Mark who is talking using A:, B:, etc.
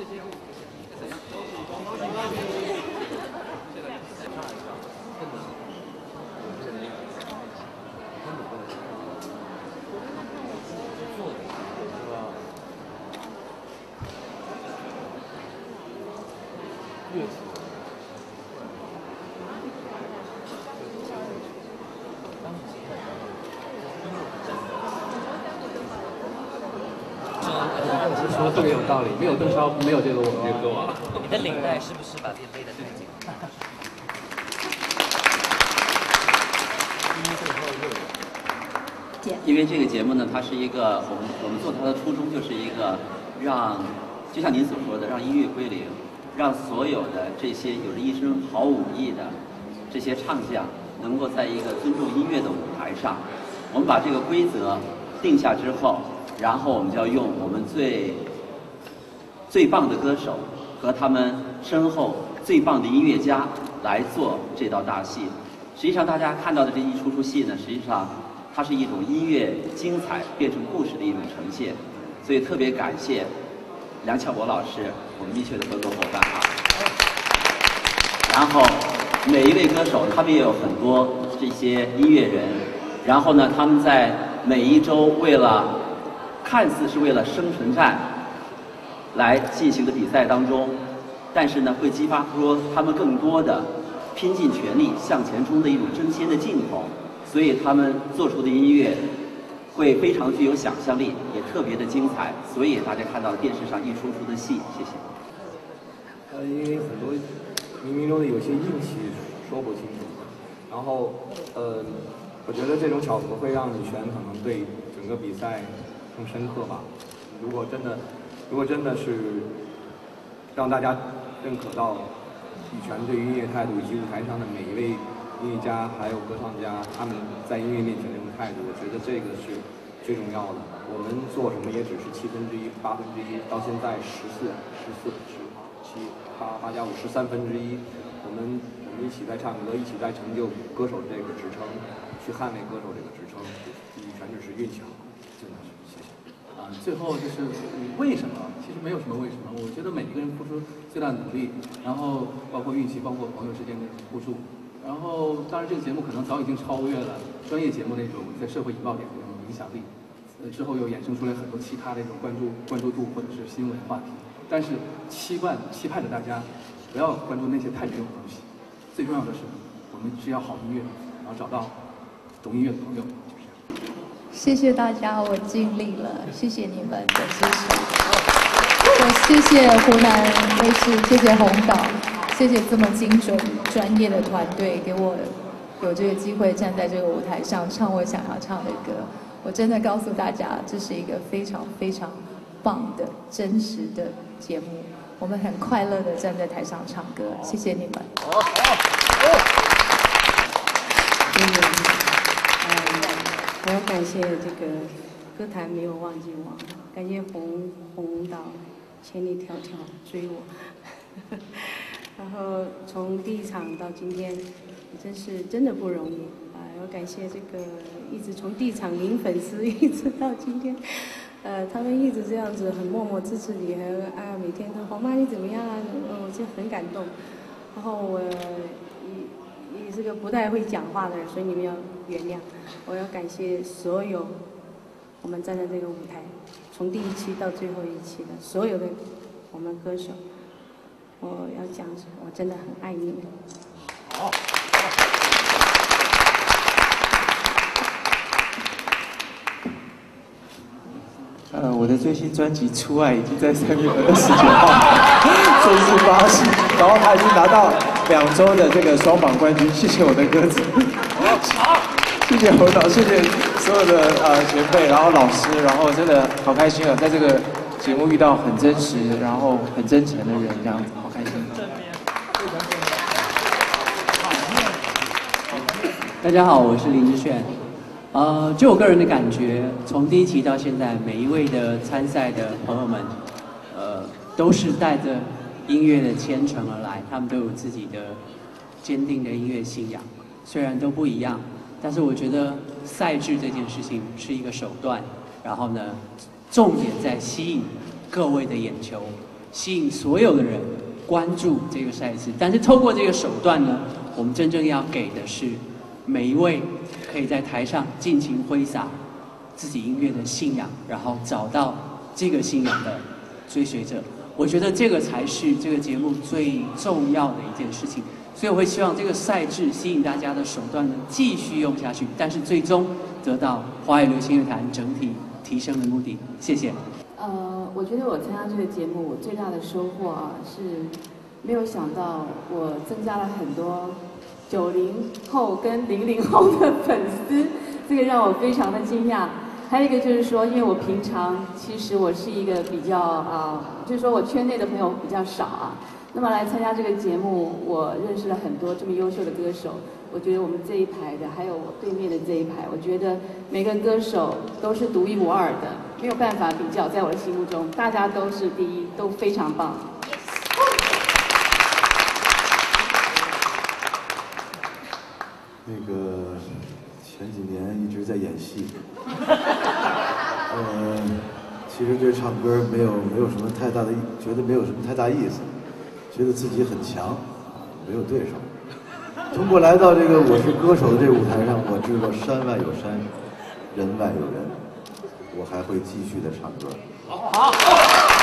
A: 这些物品是怎样？现在再查一下，真的，真的，真的不能查。我们看看我们做的，是吧？越。
B: 说的特别有道理，没有邓超，没有这个我。
C: 你的领带是不是把自己勒得太紧？
D: 因为这个节目呢，它是一个我们我们做它的初衷就是一个让，就像您所说的，让音乐归零，让所有的这些有着一身好武艺的这些唱将，能够在一个尊重音乐的舞台上，我们把这个规则定下之后，然后我们就要用我们最最棒的歌手和他们身后最棒的音乐家来做这道大戏。实际上，大家看到的这一出出戏呢，实际上它是一种音乐精彩变成故事的一种呈现。所以特别感谢梁翘柏老师，我们密切的合作伙伴啊。然后每一位歌手，他们也有很多这些音乐人，然后呢，他们在每一周为了看似是为了生存战来进行的比赛当中，但是呢，会激发出他们更多的拼尽全力向前冲的一种争先的劲头，所以他们做出的音乐会非常具有想象力，也特别的精彩。所以大家看到电视上一出出的戏，谢谢。
B: 呃，因为很多冥冥中的有些运气说不清楚，然后呃，我觉得这种巧合会让李璇可能对整个比赛更深刻吧。如果真的，如果真的是让大家认可到羽泉对于音乐态度以及舞台上的每一位音乐家还有歌唱家他们在音乐面前那种态度，我觉得这个是最重要的。我们做什么也只是七分之一、八分之一，到现在十四、十四、十七、八八加五十三分之一，我们我们一起在唱歌，一起在成就歌手这个职称，去捍卫歌手这个职称，李泉只是运气好，真的是谢谢。
A: 啊，最后就是为什么？其实没有什么为什么。我觉得每一个人付出最大努力，然后包括运气，包括朋友之间的互助，然后当然这个节目可能早已经超越了专业节目那种在社会引爆点的那种影响力，呃之后又衍生出来很多其他的一种关注关注度或者是新闻话题。但是期盼期盼着大家不要关注那些太没用的东西，最重要的是我们是要好音乐，然后找到懂音乐的朋友。
E: 谢谢大家，我尽力了，谢谢你们的支持。我谢谢湖南卫视，谢谢红导，谢谢这么精准专业的团队，给我有这个机会站在这个舞台上唱我想要唱的歌。我真的告诉大家，这是一个非常非常棒的真实的节目。我们很快乐的站在台上唱歌，谢谢你们。
F: 好谢谢。要感谢这个歌坛没有忘记我，感谢红红导千里迢迢追我，然后从第一场到今天，真是真的不容易啊！要感谢这个一直从第一场零粉丝一直到今天，呃，他们一直这样子很默默支持你，还有啊每天说黄妈你怎么样啊？我就很感动。然后我也也是个不太会讲话的人，所以你们要原谅。我要感谢所有我们站在这个舞台，从第一期到最后一期的所有的我们歌手。我要讲，我真的很爱你们。
A: 好。
G: 呃，我的最新专辑《出爱》已经在三月二十九号正式发行，然后他已经拿到两周的这个双榜冠军，谢谢我的鸽子，谢谢侯导，谢谢所有的呃前辈，然后老师，然后真的好开心啊，在这个节目遇到很真实，然后很真诚的人，这样子好开心。
H: 大家好，我是林志炫。呃，就我个人的感觉，从第一期到现在，每一位的参赛的朋友们，呃，都是带着音乐的虔诚而来，他们都有自己的坚定的音乐信仰。虽然都不一样，但是我觉得赛制这件事情是一个手段，然后呢，重点在吸引各位的眼球，吸引所有的人关注这个赛事。但是透过这个手段呢，我们真正要给的是每一位。可以在台上尽情挥洒自己音乐的信仰，然后找到这个信仰的追随者。我觉得这个才是这个节目最重要的一件事情。所以我会希望这个赛制吸引大家的手段呢继续用下去，但是最终得到华语流行乐坛整体提升的目的。谢谢。
I: 呃，我觉得我参加这个节目，我最大的收获啊是，没有想到我增加了很多九零后跟零零后的粉丝，这个让我非常的惊讶。还有一个就是说，因为我平常其实我是一个比较啊，就是说我圈内的朋友比较少啊。那么来参加这个节目，我认识了很多这么优秀的歌手。我觉得我们这一排的，还有我对面的这一排，我觉得每个歌手都是独一无二的，没有办法比较。在我的心目中，大家都是第一，都非常棒。
J: 那个前几年一直在演戏，呃，其实对唱歌没有没有什么太大的，觉得没有什么太大意思，觉得自己很强，没有对手。通过来到这个《我是歌手》的这个舞台上，我知道山外有山，人外有人，我还会继续的唱歌。
C: 好。